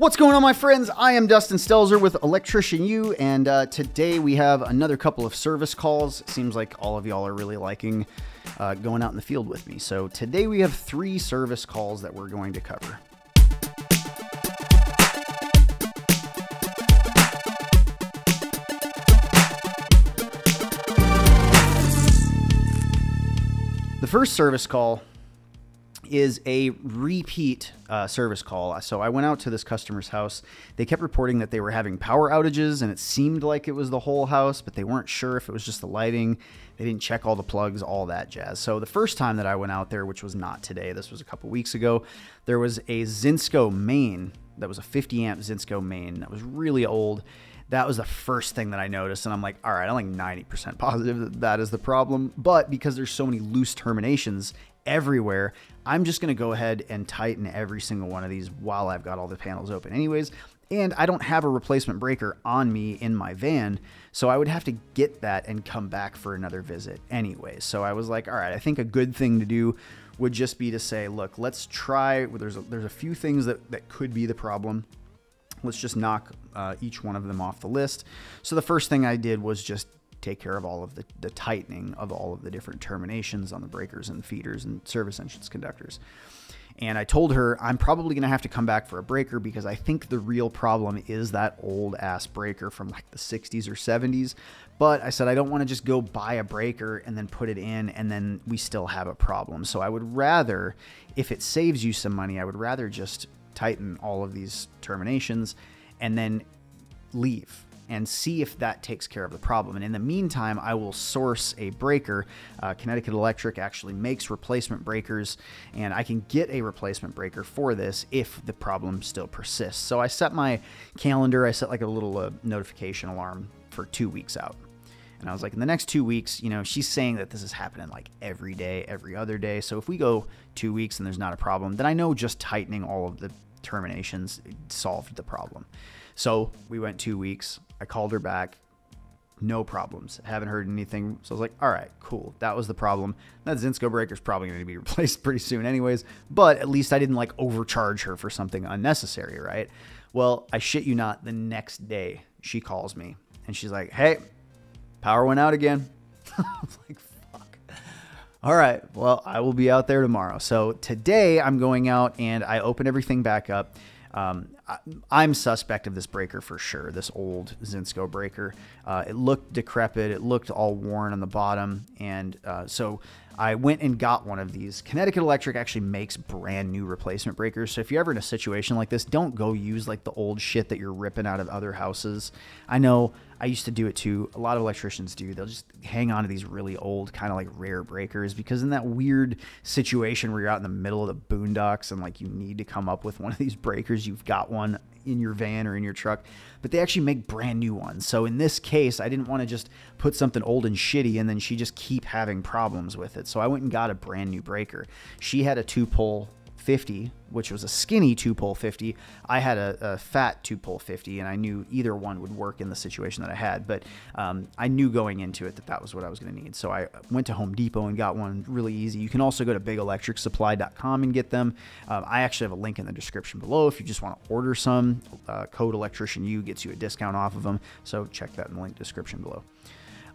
What's going on, my friends? I am Dustin Stelzer with Electrician U, and uh, today we have another couple of service calls. Seems like all of y'all are really liking uh, going out in the field with me. So today we have three service calls that we're going to cover. The first service call is a repeat uh, service call. So I went out to this customer's house. They kept reporting that they were having power outages, and it seemed like it was the whole house, but they weren't sure if it was just the lighting. They didn't check all the plugs, all that jazz. So the first time that I went out there, which was not today, this was a couple weeks ago, there was a Zinsco main that was a 50 amp Zinsco main that was really old that was the first thing that I noticed. And I'm like, all right, I'm like 90% positive that that is the problem. But because there's so many loose terminations everywhere, I'm just to go ahead and tighten every single one of these while I've got all the panels open anyways. And I don't have a replacement breaker on me in my van, so I would have to get that and come back for another visit anyway. So I was like, all right, I think a good thing to do would just be to say, look, let's try. There's a, there's a few things that, that could be the problem. Let's just knock uh, each one of them off the list. So the first thing I did was just take care of all of the, the tightening of all of the different terminations on the breakers and feeders and service entrance conductors. And I told her I'm probably going to have to come back for a breaker because I think the real problem is that old ass breaker from like the 60s or 70s. But I said I don't want to just go buy a breaker and then put it in and then we still have a problem. So I would rather, if it saves you some money, I would rather just tighten all of these terminations and then leave and see if that takes care of the problem. And in the meantime, I will source a breaker. Uh, Connecticut Electric actually makes replacement breakers, and I can get a replacement breaker for this if the problem still persists. So I set my calendar, I set like a little uh, notification alarm for two weeks out. And I was like, in the next two weeks, you know, she's saying that this is happening like every day, every other day. So if we go two weeks and there's not a problem, then I know just tightening all of the terminations solved the problem. So we went two weeks. I called her back. No problems. Haven't heard anything. So I was like, all right, cool. That was the problem. That Zinsco breaker is probably going to be replaced pretty soon, anyways. But at least I didn't like overcharge her for something unnecessary, right? Well, I shit you not, the next day she calls me and she's like, hey, power went out again. I was like. All right, well, I will be out there tomorrow. So today I'm going out and I open everything back up. Um, I, am suspect of this breaker for sure. This old Zinsco breaker. Uh, it looked decrepit. It looked all worn on the bottom, and uh, so I went and got one of these. Connecticut Electric actually makes brand new replacement breakers. So if you're ever in a situation like this, don't go use like the old shit that you're ripping out of other houses. I know I used to do it too. A lot of electricians do. They'll just hang on to these really old, kind of like rare breakers because in that weird situation where you're out in the middle of the boondocks and like you need to come up with one of these breakers, you've got one in your van or in your truck, but they actually make brand new ones. So in this case, I didn't want to just put something old and shitty and then she just keep having problems with it. So I went and got a brand new breaker. She had a two pole 50, which was a skinny two pole 50. I had a, a, fat two pole 50, and I knew either one would work in the situation that I had. But um, I knew going into it that that was what I was going to need. So I went to Home Depot and got one really easy. You can also go to bigelectricsupply.com and get them. Um, I actually have a link in the description below if you just want to order some. Uh, code electrician U gets you a discount off of them. So check that in the link description below.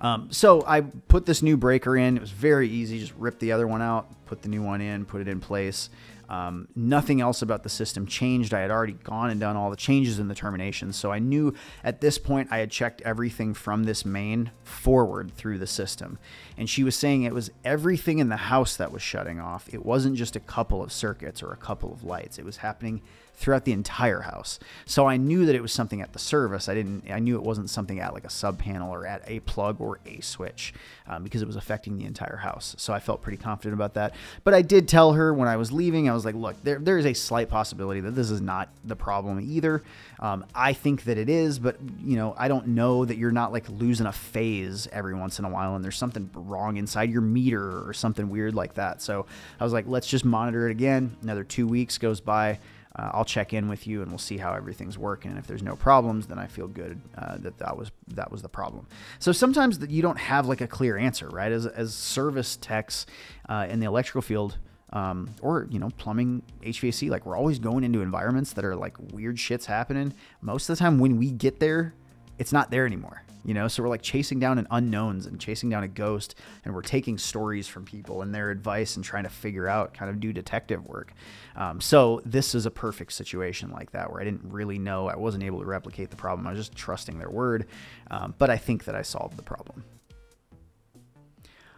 Um, so I put this new breaker in. It was very easy. Just rip the other one out, put the new one in, put it in place. Um, nothing else about the system changed. I had already gone and done all the changes in the termination. So I knew at this point I had checked everything from this main forward through the system. And she was saying it was everything in the house that was shutting off. It wasn't just a couple of circuits or a couple of lights, it was happening throughout the entire house. So I knew that it was something at the service. I didn't. I knew it wasn't something at like a sub panel or at a plug or a switch um, because it was affecting the entire house. So I felt pretty confident about that. But I did tell her when I was leaving, I was like, look, there there is a slight possibility that this is not the problem either. Um, I think that it is, but you know, I don't know that you're not like losing a phase every once in a while and there's something wrong inside your meter or something weird like that. So I was like, let's just monitor it again. Another two weeks goes by uh, I'll check in with you and we'll see how everything's working. And if there's no problems, then I feel good uh, that that was that was the problem. So sometimes you don't have like a clear answer, right? As as service techs uh, in the electrical field, um, or you know plumbing HVAC. Like we're always going into environments that are like weird shits happening. Most of the time when we get there, it's not there anymore. You know, so we're like chasing down an unknowns and chasing down a ghost, and we're taking stories from people and their advice and trying to figure out, kind of do detective work. Um, so this is a perfect situation like that where I didn't really know, I wasn't able to replicate the problem. I was just trusting their word, um, but I think that I solved the problem.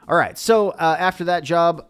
All right, so uh, after that job,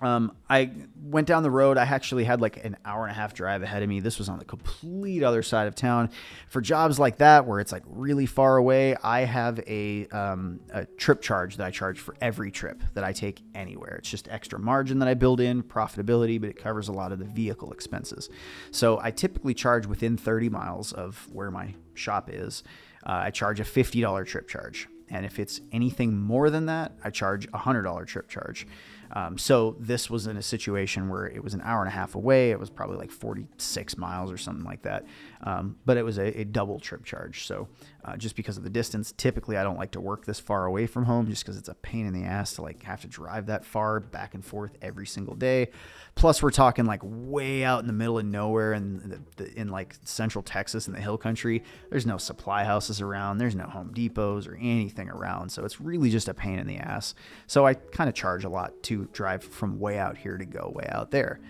um, I went down the road. I actually had like an hour and a half drive ahead of me. This was on the complete other side of town. For jobs like that, where it's like really far away, I have a, um, a trip charge that I charge for every trip that I take anywhere. It's just extra margin that I build in, profitability, but it covers a lot of the vehicle expenses. So I typically charge within 30 miles of where my shop is. Uh, I charge a $50 trip charge. And if it's anything more than that, I charge a $100 trip charge. Um, so this was in a situation where it was an hour and a half away. It was probably like 46 miles or something like that. Um, but it was a, a, double trip charge. So uh, just because of the distance, typically I don't like to work this far away from home just because it's a pain in the ass to like have to drive that far back and forth every single day. Plus we're talking like way out in the middle of nowhere in, the, the, in like central Texas in the hill country. There's no supply houses around. There's no Home Depots or anything around. So it's really just a pain in the ass. So I kind of charge a lot to drive from way out here to go way out there.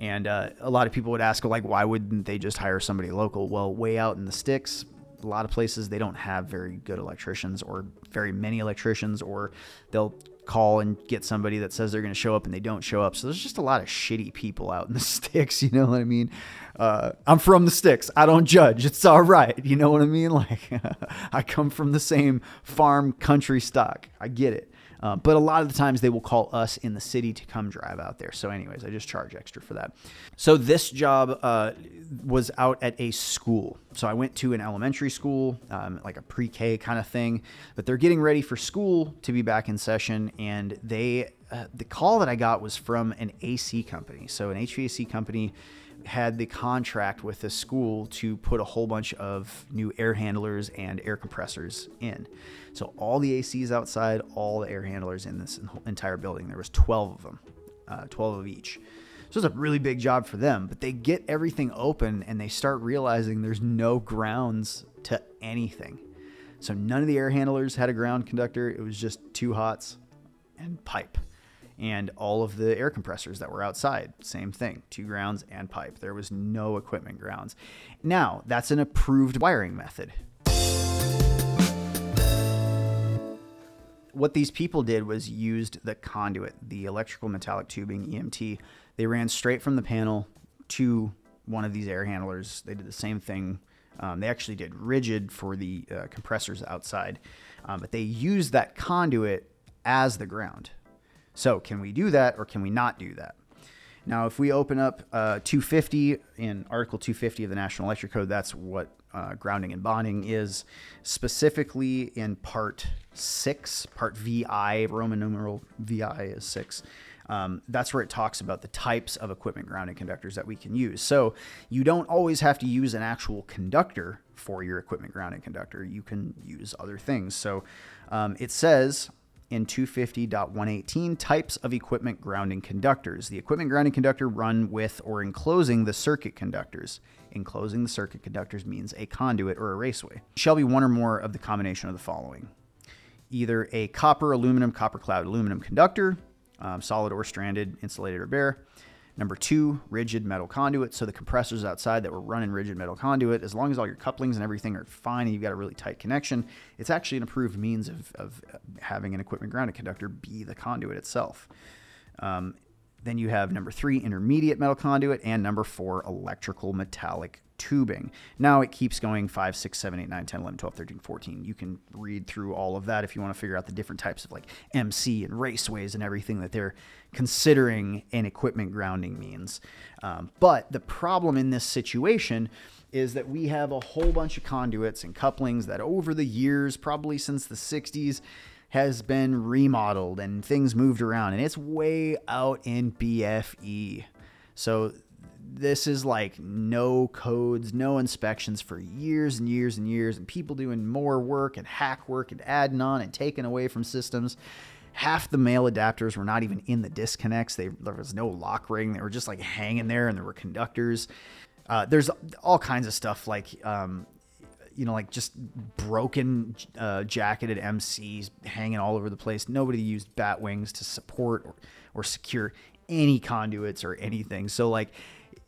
And uh, a lot of people would ask, like, why wouldn't they just hire somebody local? Well, way out in the sticks, a lot of places they don't have very good electricians or very many electricians, or they'll call and get somebody that says they're going to show up and they don't show up. So there's just a lot of shitty people out in the sticks. You know what I mean? Uh, I'm from the sticks. I don't judge. It's all right. You know what I mean? Like I come from the same farm country stock. I get it. Uh, but a lot of the times they will call us in the city to come drive out there. So, anyways, I just charge extra for that. So, this job uh, was out at a school. So, I went to an elementary school, um, like a pre K kind of thing, but they're getting ready for school to be back in session. And they, uh, the call that I got was from an AC company. So, an HVAC company had the contract with the school to put a whole bunch of new air handlers and air compressors in. So all the ACs outside, all the air handlers in this entire building. There was 12 of them, uh, 12 of each. So it's a really big job for them, but they get everything open and they start realizing there's no grounds to anything. So none of the air handlers had a ground conductor. It was just two hots and pipe and all of the air compressors that were outside. Same thing, two grounds and pipe. There was no equipment grounds. Now, that's an approved wiring method. What these people did was used the conduit, the electrical metallic tubing EMT. They ran straight from the panel to one of these air handlers. They did the same thing. Um, they actually did rigid for the uh, compressors outside, um, but they used that conduit as the ground. So can we do that or can we not do that? Now, if we open up uh, 250 in Article 250 of the National Electric Code, that's what uh, grounding and bonding is. Specifically in Part 6, Part VI, Roman numeral VI is 6. Um, that's where it talks about the types of equipment grounding conductors that we can use. So you don't always have to use an actual conductor for your equipment grounding conductor. You can use other things. So um, it says in 250.118 types of equipment grounding conductors. The equipment grounding conductor run with or enclosing the circuit conductors. Enclosing the circuit conductors means a conduit or a raceway. Shall be one or more of the combination of the following. Either a copper, aluminum, copper clad, aluminum conductor, um, solid or stranded, insulated or bare, Number two, rigid metal conduit. So the compressors outside that were running rigid metal conduit, as long as all your couplings and everything are fine and you've got a really tight connection, it's actually an approved means of, of having an equipment grounded conductor be the conduit itself. Um, then you have number three, intermediate metal conduit, and number four, electrical metallic tubing. Now it keeps going 5, 6, 7, 8, 9, 10, 11, 12, 13, 14. You can read through all of that if you want to figure out the different types of like MC and raceways and everything that they're considering an equipment grounding means. Um, but the problem in this situation is that we have a whole bunch of conduits and couplings that over the years, probably since the 60s, has been remodeled and things moved around and it's way out in BFE. So this is like no codes, no inspections for years and years and years, and people doing more work and hack work and adding on and taking away from systems. half the male adapters were not even in the disconnects. They, there was no lock ring. They were just like hanging there, and there were conductors. Uh, there's all kinds of stuff like, um, you know, like just broken uh, jacketed MCs hanging all over the place. Nobody used bat wings to support or, or secure any conduits or anything. So like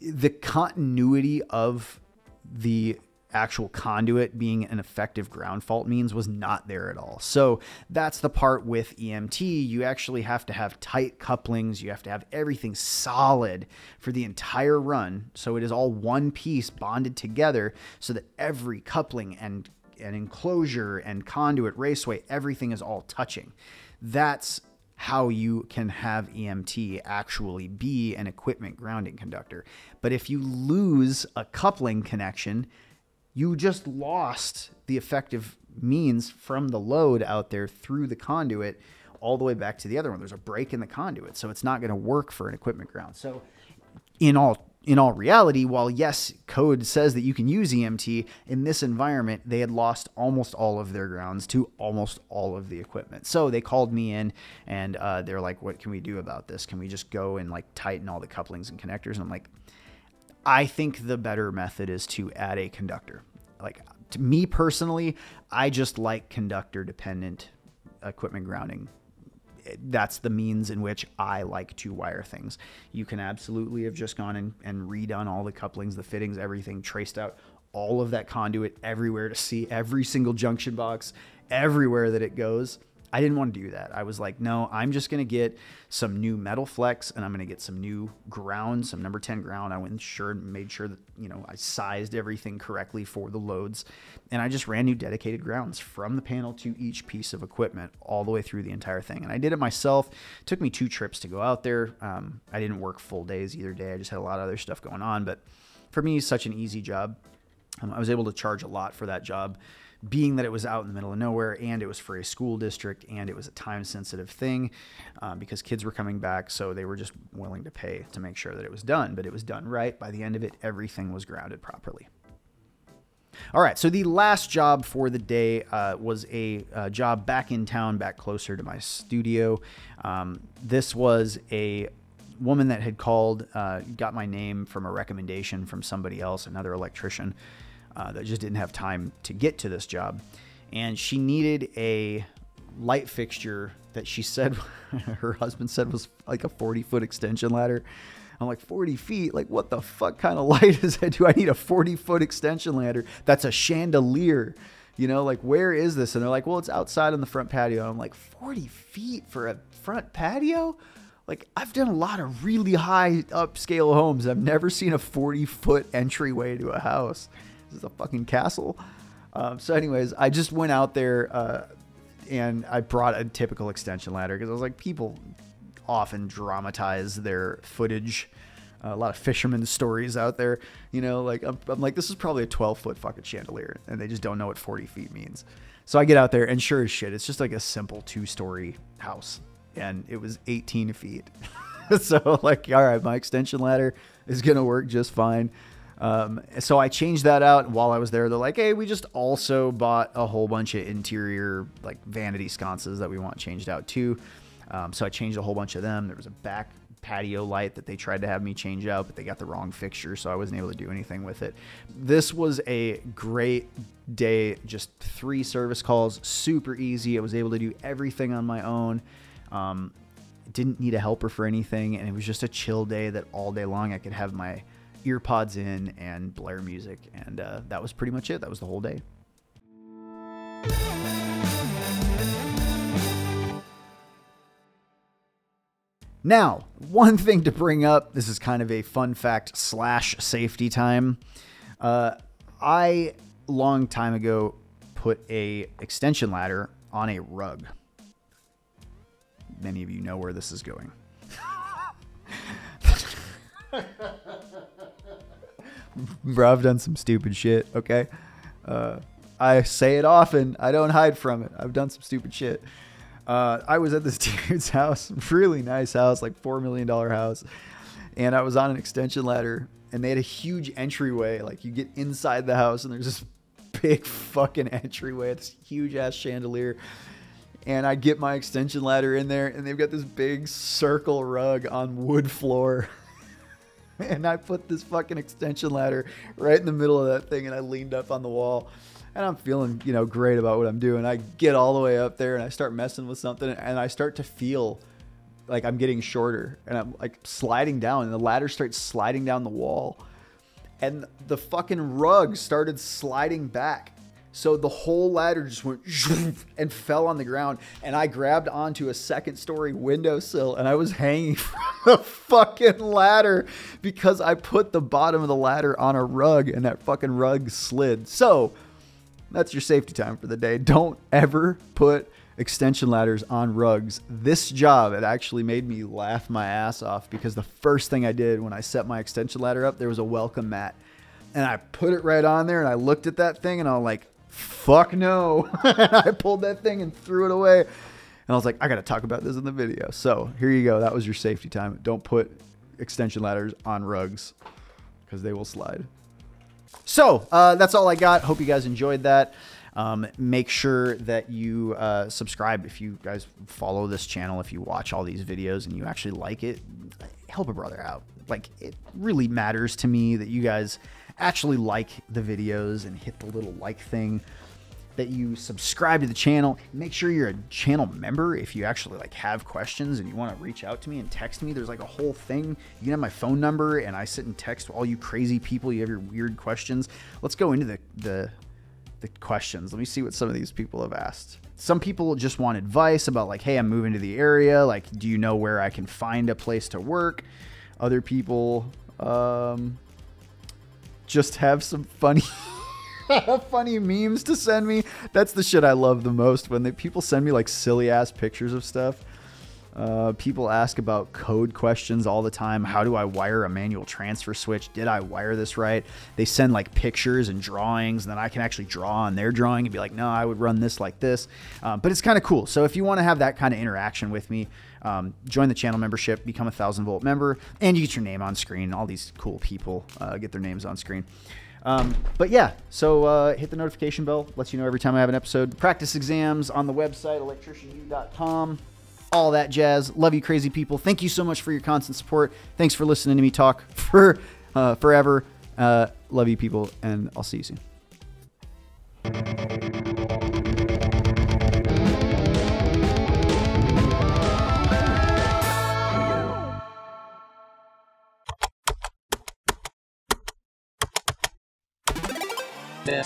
the continuity of the actual conduit being an effective ground fault means was not there at all. So that's the part with EMT. You actually have to have tight couplings. You have to have everything solid for the entire run. So it is all one piece bonded together so that every coupling and, and enclosure and conduit raceway, everything is all touching. That's how you can have EMT actually be an equipment grounding conductor. But if you lose a coupling connection, you just lost the effective means from the load out there through the conduit all the way back to the other one. There's a break in the conduit, so it's not going to work for an equipment ground. So in all in all reality, while yes, code says that you can use EMT in this environment, they had lost almost all of their grounds to almost all of the equipment. So they called me in and uh, they're like, "What can we do about this? Can we just go and like tighten all the couplings and connectors?" And I'm like, I think the better method is to add a conductor. Like to me personally, I just like conductor dependent equipment grounding. That's the means in which I like to wire things. You can absolutely have just gone and, and redone all the couplings, the fittings, everything, traced out all of that conduit everywhere to see every single junction box, everywhere that it goes I didn't want to do that. I was like, no, I'm just going to get some new metal flex and I'm going to get some new ground, some number 10 ground. I went and sure made sure that, you know, I sized everything correctly for the loads. And I just ran new dedicated grounds from the panel to each piece of equipment all the way through the entire thing. And I did it myself. It took me two trips to go out there. Um, I didn't work full days either day. I just had a lot of other stuff going on. But for me, such an easy job. Um, I was able to charge a lot for that job being that it was out in the middle of nowhere and it was for a school district and it was a time sensitive thing um, because kids were coming back. So they were just willing to pay to make sure that it was done. But it was done right. By the end of it, everything was grounded properly. All right, so the last job for the day uh, was a, a, job back in town, back closer to my studio. Um, this was a woman that had called, uh, got my name from a recommendation from somebody else, another electrician, uh, that just didn't have time to get to this job. And she needed a light fixture that she said her husband said was like a 40 foot extension ladder. I'm like 40 feet. Like what the fuck kind of light is that? Do I need a 40 foot extension ladder? That's a chandelier. You know, like where is this? And they're like, well, it's outside on the front patio. I'm like, 40 feet for a front patio? Like I've done a lot of really high upscale homes. I've never seen a 40 foot entryway to a house. This is a fucking castle. Um, so, anyways, I just went out there uh, and I brought a typical extension ladder because I was like, people often dramatize their footage. Uh, a lot of fishermen stories out there, you know, like I'm, I'm like, this is probably a 12 foot fucking chandelier, and they just don't know what 40 feet means. So I get out there, and sure as shit, it's just like a simple two story house, and it was 18 feet. so like, all right, my extension ladder is gonna work just fine. Um, so I changed that out while I was there. They're like, hey, we just also bought a whole bunch of interior like vanity sconces that we want changed out too. Um, so I changed a whole bunch of them. There was a back patio light that they tried to have me change out, but they got the wrong fixture, so I wasn't able to do anything with it. This was a great day, just three service calls, super easy. I was able to do everything on my own. Um, didn't need a helper for anything, and it was just a chill day that all day long I could have my earpods in and blare music. And uh, that was pretty much it. That was the whole day. Now, one thing to bring up this is kind of a fun fact slash safety time. Uh, I, long time ago, put a extension ladder on a rug. Many of you know where this is going. Bro, I've done some stupid shit, okay? Uh, I say it often. I don't hide from it. I've done some stupid shit. Uh, I was at this dude's house, really nice house, like $4 million house. And I was on an extension ladder, and they had a huge entryway. Like, you get inside the house, and there's this big fucking entryway, this huge ass chandelier. and I get my extension ladder in there, and they've got this big circle rug on wood floor. and I put this fucking extension ladder right in the middle of that thing, and I leaned up on the wall. And I'm feeling, you know, great about what I'm doing. I get all the way up there and I start messing with something, and I start to feel like I'm getting shorter, and I'm like sliding down, and the ladder starts sliding down the wall, and the fucking rug started sliding back so the whole ladder just went and fell on the ground. And I grabbed onto a second story windowsill and I was hanging from the fucking ladder because I put the bottom of the ladder on a rug and that fucking rug slid. So that's your safety time for the day. Don't ever put extension ladders on rugs. This job, it actually made me laugh my ass off because the first thing I did when I set my extension ladder up, there was a welcome mat. And I put it right on there and I looked at that thing and I'm like, fuck no. I pulled that thing and threw it away. And I was like, I got to talk about this in the video. So here you go. That was your safety time. Don't put extension ladders on rugs because they will slide. So uh, that's all I got. Hope you guys enjoyed that. Um, make sure that you uh, subscribe if you guys follow this channel. If you watch all these videos and you actually like it, help a brother out. Like it really matters to me that you guys actually like the videos and hit the little like thing that you subscribe to the channel. Make sure you're a channel member if you actually like have questions and you want to reach out to me and text me. There's like a whole thing. You can have my phone number and i sit and text all you crazy people. You have your weird questions. Let's go into the the the questions. Let me see what some of these people have asked. Some people just want advice about like hey i'm moving to the area. Like do you know where i can find a place to work? Other people um just have some funny funny memes to send me. That's the shit I love the most when they, people send me like silly ass pictures of stuff. Uh, people ask about code questions all the time. How do I wire a manual transfer switch? Did I wire this right? They send like pictures and drawings, and then I can actually draw on their drawing and be like, no, I would run this like this. Um, but it's kind of cool. So if you want to have that kind of interaction with me, um, join the channel membership, become a thousand volt member, and you get your name on screen. All these cool people uh, get their names on screen. Um, but yeah, so uh, hit the notification bell, lets you know every time I have an episode. Practice exams on the website, electricianu.com, all that jazz. Love you, crazy people. Thank you so much for your constant support. Thanks for listening to me talk for uh, forever. Uh, love you, people, and I'll see you soon.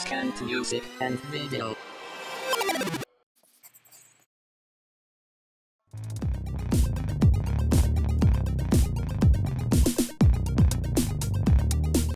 Descant music and video.